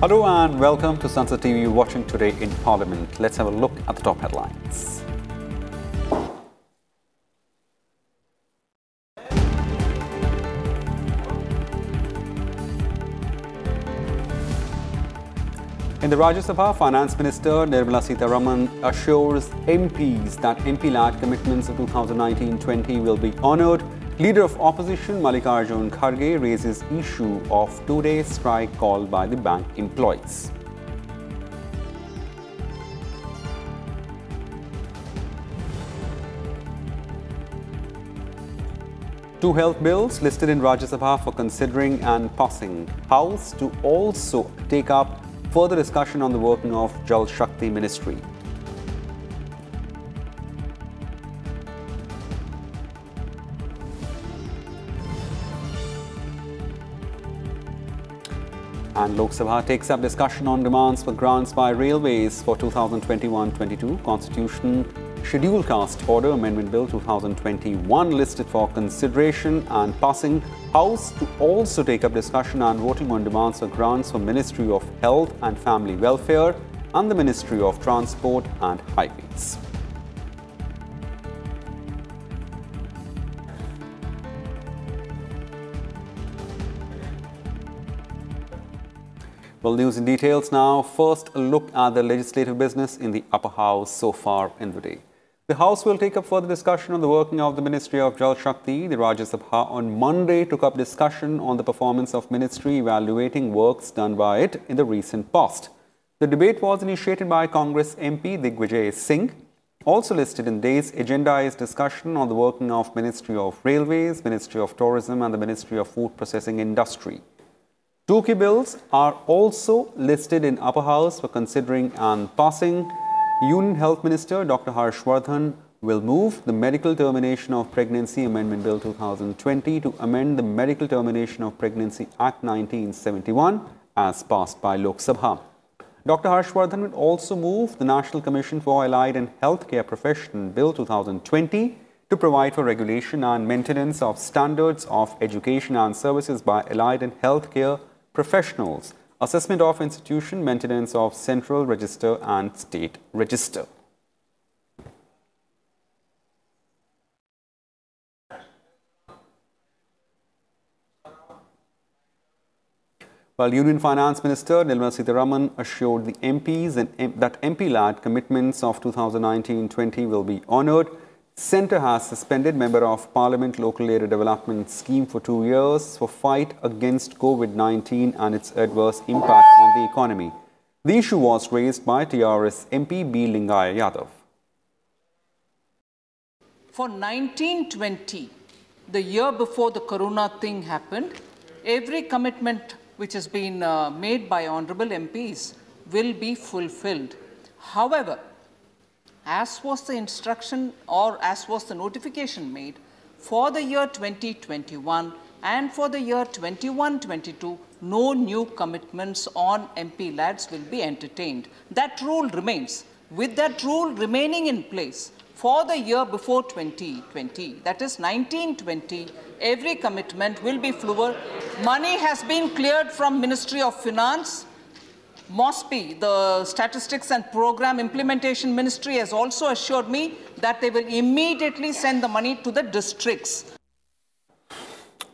Hello and welcome to Sansad TV watching today in Parliament. Let's have a look at the top headlines. In the Rajya Sabha, Finance Minister Nirmala Sitharaman assures MPs that MP-led commitments of 2019-20 will be honoured. Leader of Opposition Mallikarjun Kharge raises issue of two-day strike called by the bank employees. Two health bills listed in Rajya Sabha for considering and passing. House to also take up further discussion on the working of Jal Shakti Ministry. And Lok Sabha takes up discussion on demands for grants by railways for 2021-22 Constitution Schedule Caste Order Amendment Bill 2021 listed for consideration and passing. House to also take up discussion and voting on demands for grants for Ministry of Health and Family Welfare and the Ministry of Transport and Highways. Well, news in details now. First, a look at the legislative business in the upper house so far in the day. The House will take up further discussion on the working of the Ministry of Jal Shakti. The Rajya Sabha on Monday took up discussion on the performance of ministry evaluating works done by it in the recent past. The debate was initiated by Congress MP Digvijay Singh. Also listed in day's agenda is discussion on the working of Ministry of Railways, Ministry of Tourism and the Ministry of Food Processing Industry. Two key bills are also listed in upper house for considering and passing. Union Health Minister Dr. Harshvardhan will move the Medical Termination of Pregnancy Amendment Bill 2020 to amend the Medical Termination of Pregnancy Act 1971 as passed by Lok Sabha. Dr. Harshvardhan will also move the National Commission for Allied and Healthcare Profession Bill 2020 to provide for regulation and maintenance of standards of education and services by allied and healthcare professionals assessment of institution, maintenance of central register and state register. While Union Finance Minister Nirmala Sitharaman assured the MPs that MP-led commitments of 2019-20 will be honoured, Centre has suspended Member of Parliament Local Area Development Scheme for two years for fight against COVID-19 and its adverse impact on the economy. The issue was raised by TRS MP B. Lingaiah Yadav. For 1920, the year before the corona thing happened, every commitment which has been uh, made by honorable MPs will be fulfilled. However, as was the instruction or as was the notification made for the year 2021 and for the year 21-22, no new commitments on MP lads will be entertained. That rule remains. With that rule remaining in place for the year before 2020, that is 1920, every commitment will be fluid. Money has been cleared from Ministry of Finance, MOSPI, the Statistics and Program Implementation Ministry, has also assured me that they will immediately send the money to the districts.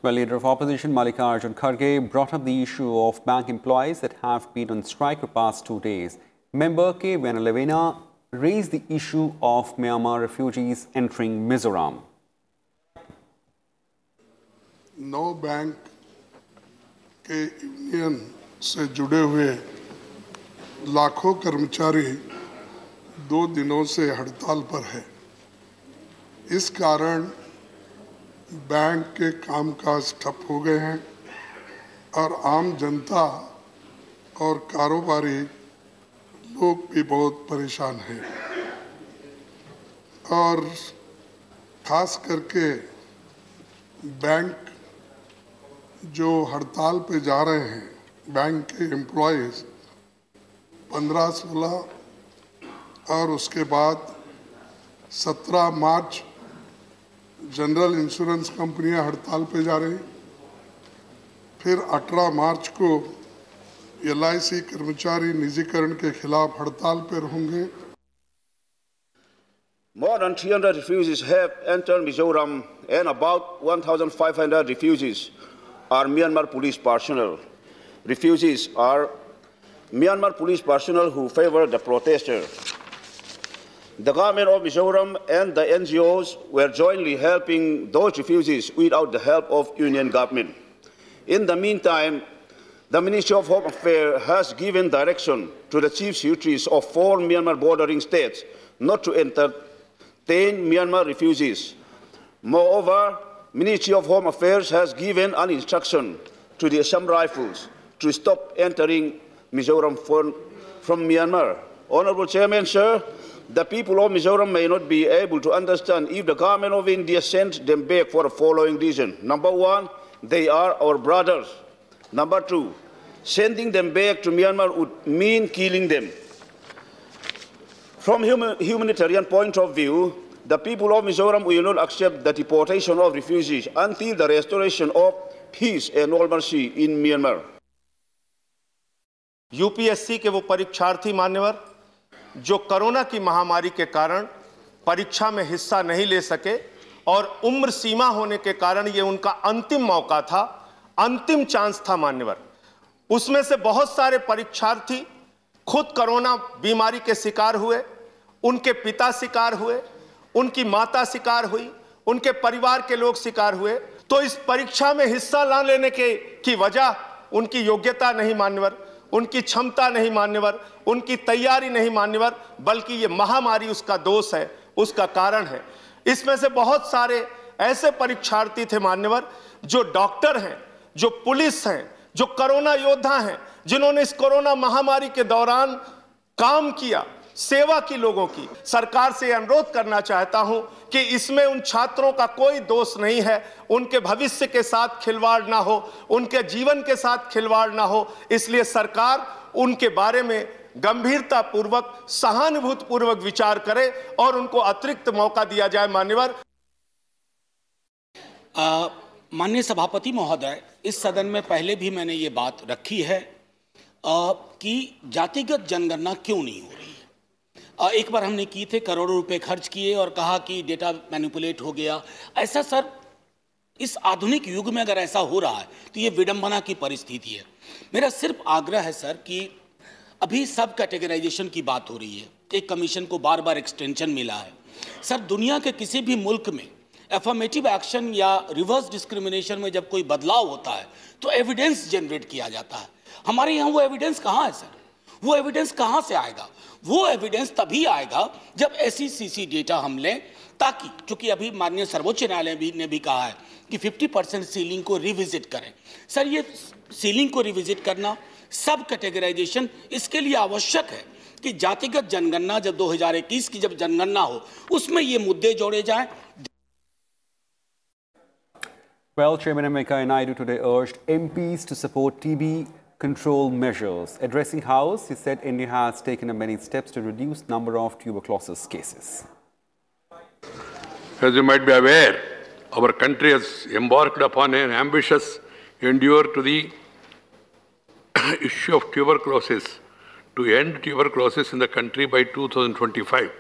Well, Leader of Opposition Mallikarjun Kharge brought up the issue of bank employees that have been on strike for past two days. Member K. Vanlalvena raised the issue of Myanmar refugees entering Mizoram. No bank ke union se jude hue. लाखों कर्मचारी दो दिनों से हड़ताल पर है। इस कारण बैंक के कामकाज ठप हो गए हैं और आम जनता और कारोबारी लोग भी बहुत परेशान हैं। और खास करके बैंक जो हड़ताल पे जा रहे हैं, बैंक के एम्प्लॉयज़ पंद्रह सोलह और उसके बाद सत्रह मार्च जनरल इंश्योरेंस कंपनियाँ हड़ताल पे जा रही फिर अठारह मार्च को एलआईसी कर्मचारी निजीकरण के खिलाफ हड़ताल पर होंगे More than 300 refugees have entered Mizoram, and about 1,500 refugees are Myanmar police personnel. Refugees are Myanmar police personnel who favored the protesters. The government of Mizoram and the NGOs were jointly helping those refugees without the help of union government. In the meantime, the Ministry of Home Affairs has given direction to the chief secretaries of four Myanmar bordering states not to entertain Myanmar refugees. Moreover, Ministry of Home Affairs has given an instruction to the Assam Rifles to stop entering Mizoram from, from Myanmar. Honorable Chairman, sir, the people of Mizoram may not be able to understand if the government of India sent them back for the following reason. Number one, they are our brothers. Number two, sending them back to Myanmar would mean killing them. From human, humanitarian point of view, the people of Mizoram will not accept the deportation of refugees until the restoration of peace and normalcy in Myanmar. UPSC के वो परीक्षार्थी मान्यवर, जो corona की महामारी के कारण परीक्षा में हिस्सा नहीं ले सके और उम्र सीमा होने के कारण ये उनका अंतिम मौका था, अंतिम चांस था मान्यवर। उसमें से बहुत सारे परीक्षार्थी खुद कोरोना बीमारी के शिकार हुए, उनके पिता शिकार हुए, उनकी माता शिकार हुई, उनके परिवार के लोग शिकार हुए। तो इस परीक्षा में हिस्सा ना लेने के, की वजह, उनकी योग्यता नहीं मान्यवर। उनकी क्षमता नहीं मान्यवर, उनकी तैयारी नहीं मान्यवर, बल्कि ये महामारी उसका दोष है, उसका कारण है। इसमें से बहुत सारे ऐसे परीक्षार्थी थे मान्यवर, जो डॉक्टर हैं, जो पुलिस हैं, जो कोरोना योद्धा हैं, जिन्होंने इस कोरोना महामारी के दौरान काम किया सेवा की लोगों की। सरकार से अनुरोध करना चाहता हूँ कि इसमें उन छात्रों का कोई दोष नहीं है। उनके भविष्य के साथ खिलवाड़ ना हो उनके जीवन के साथ खिलवाड़ ना हो। इसलिए सरकार उनके बारे में गंभीरता पूर्वक सहानुभूति पूर्वक विचार करे और उनको अतिरिक्त मौका दिया जाए मान्यवर। माननीय सभापति महोदय इस सदन में पहले भी मैंने ये बात रखी है आ, कि जातिगत जनगणना क्यों नहीं हो रही? एक बार हमने की थे, करोड़ों रुपए खर्च किए और कहा कि डेटा मैनिपुलेट हो गया। ऐसा सर, इस आधुनिक युग में अगर ऐसा हो रहा है तो ये विडंबना की परिस्थिति है। मेरा सिर्फ़ आग्रह है सर कि अभी सब कैटेगराइजेशन की बात हो रही है। एक कमीशन को बार बार एक्सटेंशन मिला है। सर, दुनिया के किसी भी मुल्क में एफर्मेटिव एक्शन या रिवर्स डिस्क्रिमिनेशन में जब कोई बदलाव होता है तो एविडेंस जनरेट किया जाता है। हमारे यहाँ वो एविडेंस कहाँ है, सर? वो एविडेंस कहाँ से आएगा? वो एविडेंस तभी आएगा जब ऐसी सी डेटा हम लें ताकि चूँकि अभी माननीय सर्वोच्च न्यायालय भी ने भी कहा है कि 50 परसेंट सीलिंग को रिविजिट करें सर ये सीलिंग को रिविजिट करना सब कैटेगराइजेशन इसके लिए आवश्यक है कि जातिगत जनगणना जब 2021 की जब जनगणना हो उसमें ये मुद्दे जोड़े जाएँ Well, Chairman. Venkaiah Naidu today urged MPs to support TB control measures. Addressing House, he said India has taken many steps to reduce number of tuberculosis cases. As you might be aware, our country has embarked upon an ambitious endeavor to the issue of tuberculosis to end tuberculosis in the country by 2025.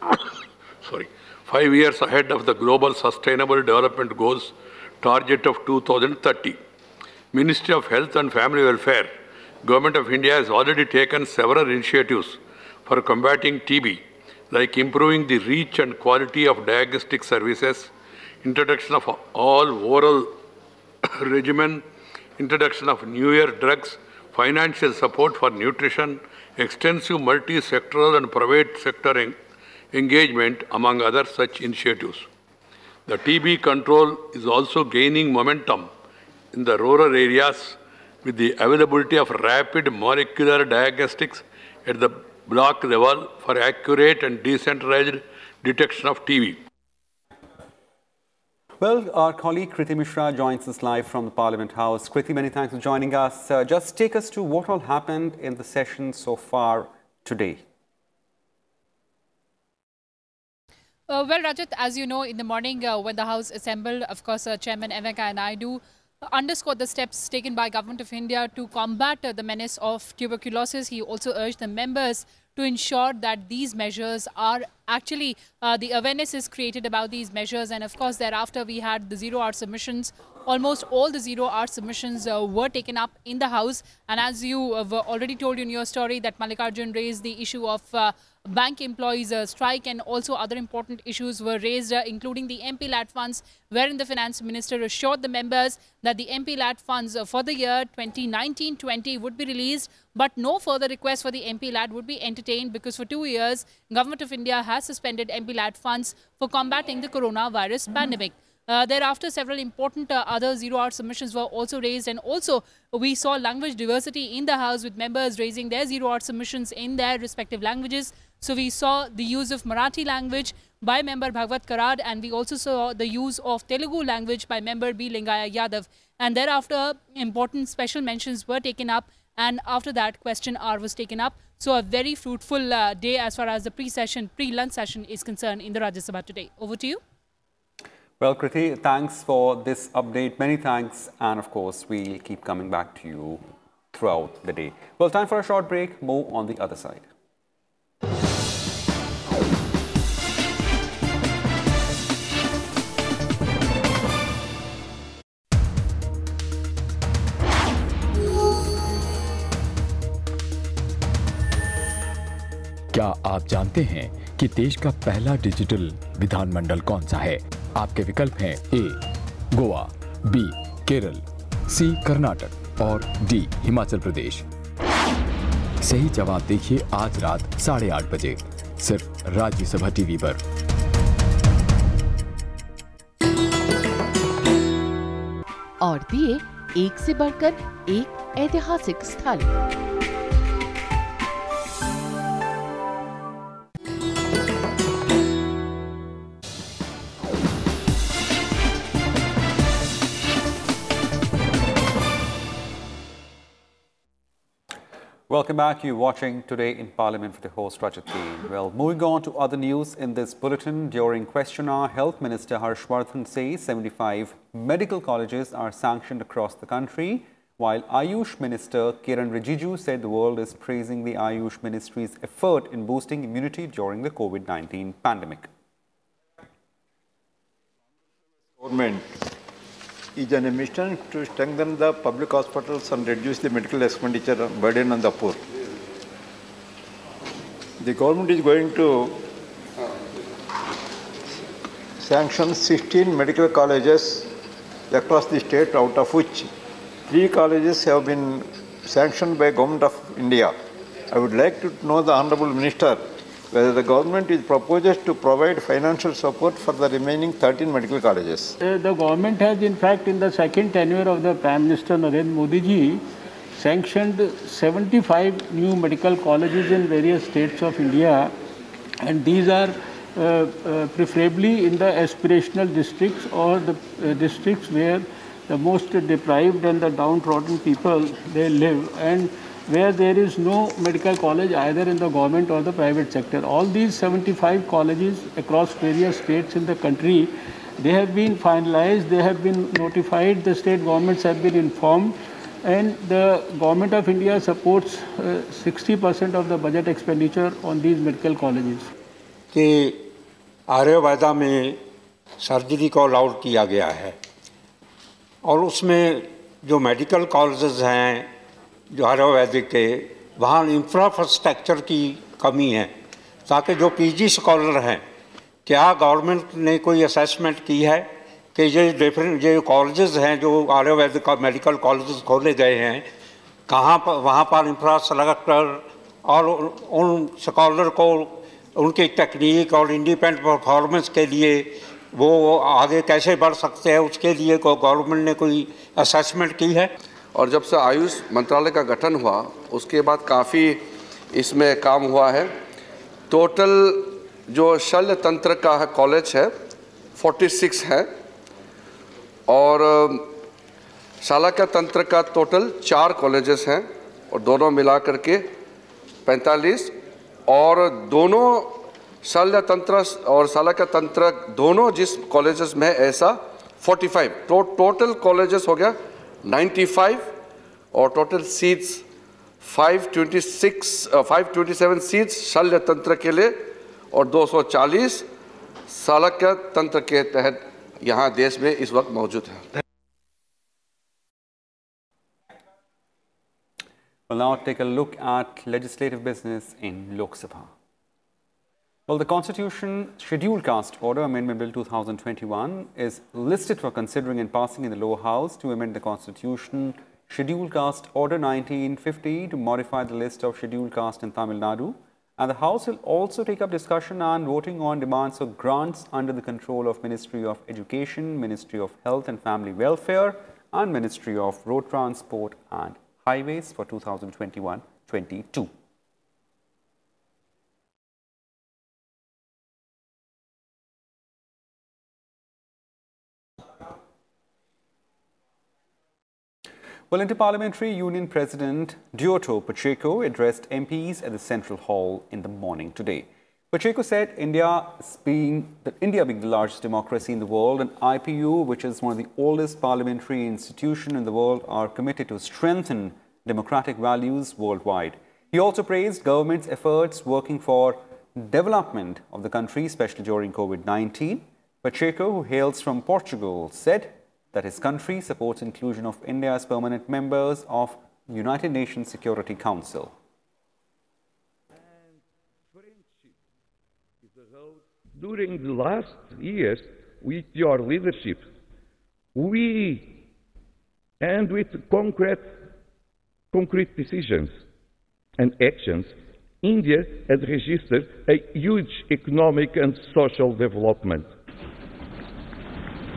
Sorry, five years ahead of the global sustainable development goals target of 2030. Ministry of Health and Family Welfare, Government of India has already taken several initiatives for combating TB, like improving the reach and quality of diagnostic services, introduction of all oral regimen, introduction of newer drugs, financial support for nutrition, extensive multi-sectoral and private sector en engagement, among other such initiatives. The TB control is also gaining momentum in the rural areas with the availability of rapid molecular diagnostics at the block level for accurate and decentralized detection of TB. Well, our colleague Kriti Mishra joins us live from the Parliament House. Kriti, many thanks for joining us. Uh, just take us to what all happened in the session so far today. Uh, well, Rajat, as you know, in the morning uh, when the House assembled, of course, uh, Chairman and I Naidu underscored the steps taken by Government of India to combat uh, the menace of tuberculosis. He also urged the members to ensure that these measures are actually uh, the awareness is created about these measures. And of course thereafter we had the zero hour submissions. Almost all the zero hour submissions uh, were taken up in the house. And as you have already told in your story that Mallikarjun raised the issue of uh, bank employees uh, strike and also other important issues were raised, uh, including the MPLAD funds, wherein the finance minister assured the members that the MPLAD funds uh, for the year 2019-20 would be released, but no further request for the MPLAD would be entertained because for two years, Government of India has suspended MPLAD funds for combating the coronavirus pandemic. Uh, thereafter, several important uh, other zero-hour submissions were also raised, and also we saw language diversity in the House with members raising their zero-hour submissions in their respective languages. So we saw the use of Marathi language by member Bhagwat Karad, and we also saw the use of Telugu language by member B. Lingaiah Yadav. And thereafter, important special mentions were taken up, and after that, question hour was taken up. So a very fruitful uh, day as far as the pre-session, pre-lunch session is concerned in the Rajya Sabha today. Over to you. Well, Kriti, thanks for this update. Many thanks. And of course, we'll keep coming back to you throughout the day. Well, time for a short break. More on the other side. क्या आप जानते हैं कि देश का पहला digital विधानमंडल कौन सा है? आपके विकल्प हैं A, Goa, B, Kerala, C, Karnataka और डी, हिमाचल प्रदेश। सही जवाब देखिए आज रात साढ़े आठ बजे, सिर्फ़ राज्यसभा टीवी पर। और दिए एक से बढ़कर एक ऐतिहासिक स्थल। Welcome back. You're watching Today in Parliament with the host Rajat. Well, moving on to other news in this bulletin. During question hour, Health Minister Harshvardhan says 75 medical colleges are sanctioned across the country, while Ayush Minister Kiren Rijiju said the world is praising the Ayush Ministry's effort in boosting immunity during the COVID-19 pandemic. Government is an mission to strengthen the public hospitals and reduce the medical expenditure burden on the poor. The government is going to sanction 16 medical colleges across the state, out of which three colleges have been sanctioned by Government of India. I would like to know the Honorable Minister whether the government is proposes to provide financial support for the remaining 13 medical colleges. Uh, the government has in fact in the second tenure of the Prime Minister Narendra Modi ji sanctioned 75 new medical colleges in various states of India and these are uh, uh, preferably in the aspirational districts or the uh, districts where the most deprived and the downtrodden people they live and where there is no medical college either in the government or the private sector. All these 75 colleges across various states in the country, they have been finalized, they have been notified, the state governments have been informed, and the government of India supports 60% uh, of the budget expenditure on these medical colleges. कि आर्यवादा में surgery को allowed किया गया है और उसमें जो medical colleges हैं जो आयुर्वेदिक के, वहाँ इंफ्रास्ट्रक्चर की कमी है। ताकि जो पीजी स्कॉलर हैं, क्या गवर्नमेंट ने कोई असेसमेंट की है कि ये डिफरेंट ये कॉलेजेस हैं जो आयुर्वेदिक मेडिकल कॉलेजेस खोले गए हैं, कहाँ पर, वहाँ पर इंफ्रास्ट्रक्चर और उन स्कॉलर को, उनकी टेक्निक और इंडिपेंडेंट परफॉर्मेंस के लिए वो आगे कैसे बढ़ सकते हैं, उसके लिए को गवर्नमेंट ने कोई असेसमेंट की है? और जब से आयुष मंत्रालय का गठन हुआ, उसके बाद काफ़ी इसमें काम हुआ है। टोटल जो शल्य तंत्र का है कॉलेज है 46 है। और शाला का तंत्र का टोटल चार कॉलेजेस हैं, और दोनों मिला करके 45 और दोनों शल्य तंत्र और शाला का तंत्र, दोनों जिस कॉलेजेस में ऐसा 45 तो टोटल कॉलेजेस हो गया 95 और टोटल सीट्स 526 527 सीट्स शल्य तंत्र के लिए और 240 सालक्य तंत्र के तहत यहाँ देश में इस वक्त मौजूद है We'll, now take a look at legislative business in Lok Sabha. Well, the Constitution Scheduled Caste Order Amendment Bill 2021 is listed for considering and passing in the lower house to amend the Constitution Scheduled Caste Order 1950 to modify the list of scheduled caste in Tamil Nadu. And the House will also take up discussion and voting on demands for grants under the control of Ministry of Education, Ministry of Health and Family Welfare, and Ministry of Road Transport and Highways for 2021-22. Well, Interparliamentary Union President Duarte Pacheco addressed MPs at the Central Hall in the morning today. Pacheco said India being, that India being the largest democracy in the world and IPU, which is one of the oldest parliamentary institutions in the world, are committed to strengthen democratic values worldwide. He also praised government's efforts working for development of the country, especially during COVID-19. Pacheco, who hails from Portugal, said that his country supports inclusion of India as permanent members of United Nations Security Council. During the last years, with your leadership, we, and with concrete, concrete decisions and actions, India has registered a huge economic and social development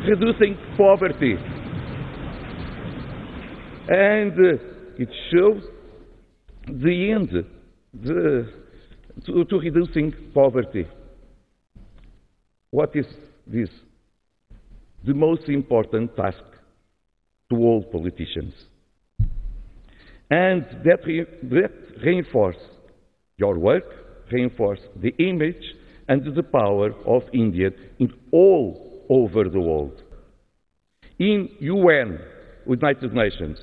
reducing poverty. And uh, it shows the end the, to, to reducing poverty. What is this? The most important task to all politicians. And that, re that reinforce your work, reinforce the image and the power of India in all over the world. In UN, United Nations,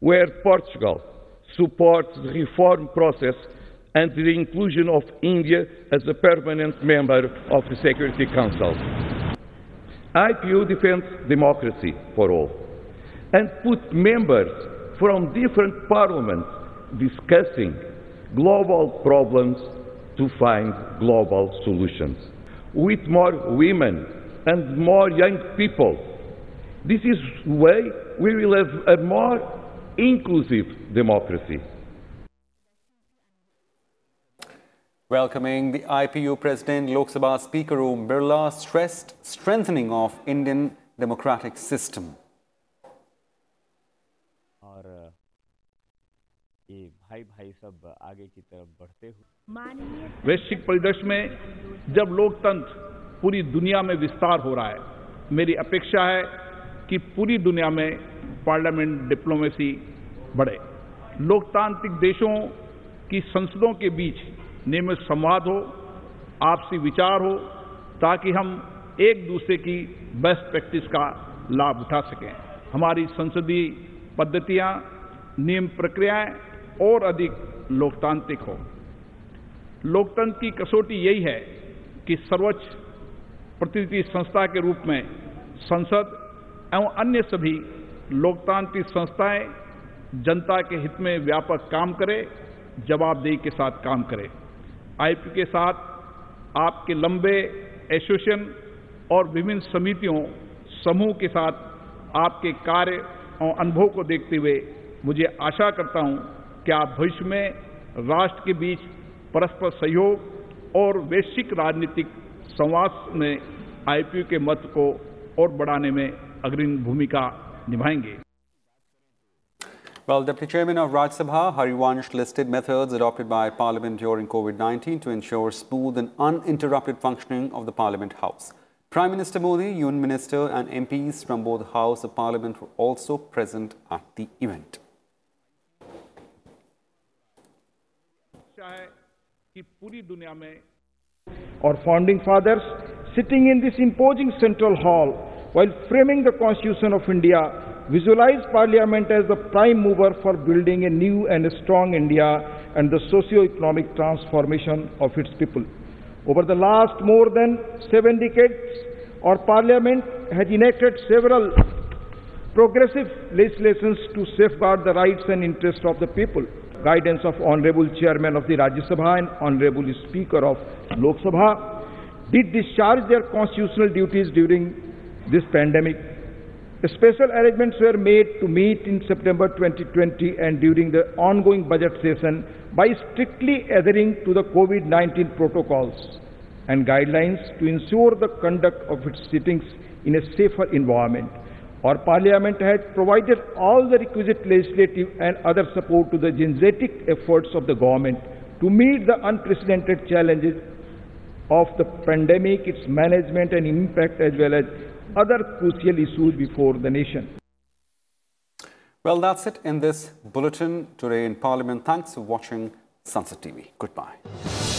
where Portugal supports the reform process and the inclusion of India as a permanent member of the Security Council. IPU defends democracy for all and put members from different parliaments discussing global problems to find global solutions. With more women and more young people. This is the way we will have a more inclusive democracy. Welcoming the IPU President, Lok Sabha Speaker Om Birla stressed strengthening of Indian democratic system. और ये भाई भाई सब आगे की तरफ बढ़ते हुए वैश्विक परिदृश्य में जब लोकतंत्र पूरी दुनिया में विस्तार हो रहा है। मेरी अपेक्षा है कि पूरी दुनिया में पार्लियामेंट डिप्लोमेसी बढ़े। लोकतांत्रिक देशों की संसदों के बीच नियमित संवाद हो, आपसी विचार हो, ताकि हम एक दूसरे की बेस्ट प्रैक्टिस का लाभ उठा सकें। हमारी संसदीय पद्धतियाँ, नियम प्रक्रियाएँ और अधिक लोकतांत्रिक हो। लोकतंत्र की कसौटी यही है कि सर्वोच्च प्रतिनिधि संस्था के रूप में संसद एवं अन्य सभी लोकतांत्रिक संस्थाएँ जनता के हित में व्यापक काम करे, जवाबदेही के साथ काम करे। आईपी के साथ आपके लंबे एसोसिएशन और विभिन्न समितियों, समूह के साथ आपके कार्य और अनुभव को देखते हुए मुझे आशा करता हूँ कि आप भविष्य में राष्ट्र के बीच परस्पर सहयोग और वैश्विक राजनीतिक संवाद में आईपीयू के मत को और बढ़ाने में अग्रणी भूमिका निभाएँगे Well, Deputy Chairman of Rajya Sabha, Harivansh listed methods adopted by Parliament during COVID-19 to ensure smooth and uninterrupted functioning of the Parliament House. Prime Minister Modi, Union Minister and MPs from both House of Parliament were also present at the event. कि पूरी दुनिया में Our founding fathers, sitting in this imposing central hall while framing the Constitution of India, visualized Parliament as the prime mover for building a new and a strong India and the socio-economic transformation of its people. Over the last more than seven decades, our Parliament has enacted several progressive legislations to safeguard the rights and interests of the people. Guidance of Honorable Chairman of the Rajya Sabha and Honorable Speaker of Lok Sabha did discharge their constitutional duties during this pandemic. Special arrangements were made to meet in September 2020 and during the ongoing budget session by strictly adhering to the COVID-19 protocols and guidelines to ensure the conduct of its sittings in a safer environment. Our Parliament has provided all the requisite legislative and other support to the genetic efforts of the government to meet the unprecedented challenges of the pandemic, its management and impact, as well as other crucial issues before the nation. Well, that's it in this bulletin today in Parliament. Thanks for watching Sansad TV. Goodbye.